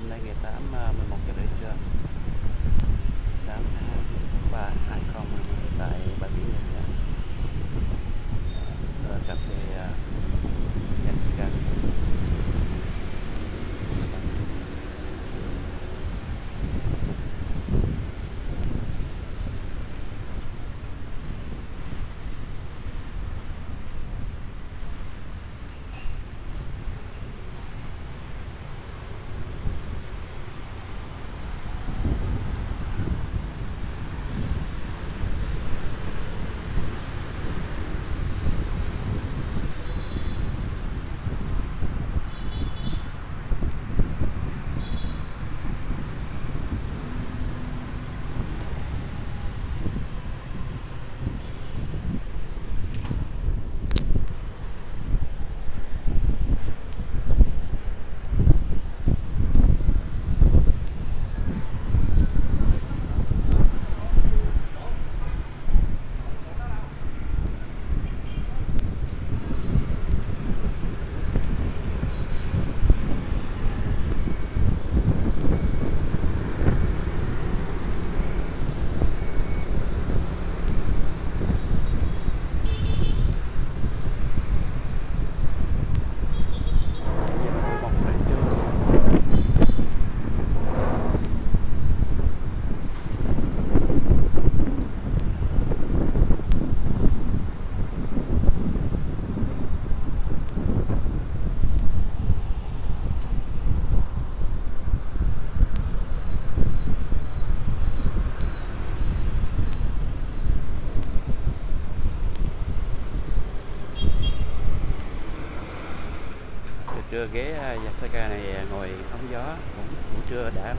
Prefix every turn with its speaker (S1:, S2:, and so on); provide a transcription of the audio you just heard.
S1: hôm nay ngày 8 11 giờ rưỡi trưa 8 23 trưa ghé à, Yasaka này à, ngồi hóng gió cũng buổi trưa đã